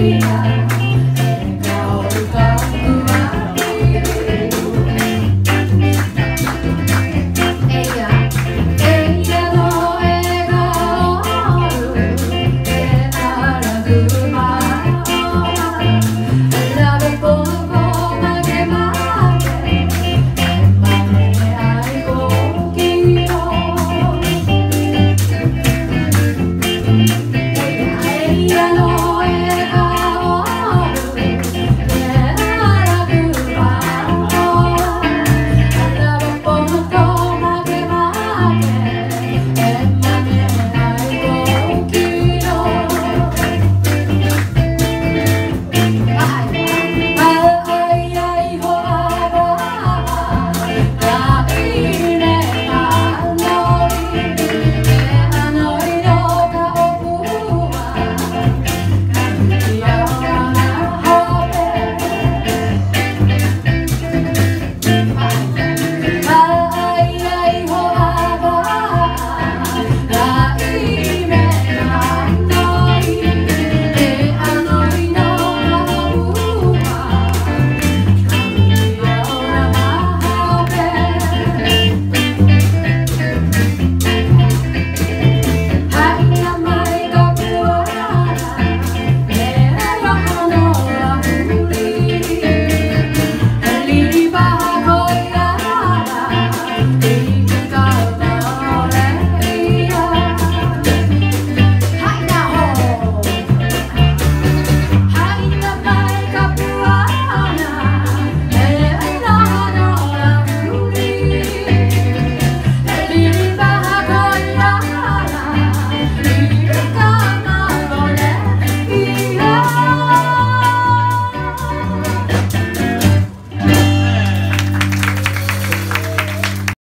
Yeah.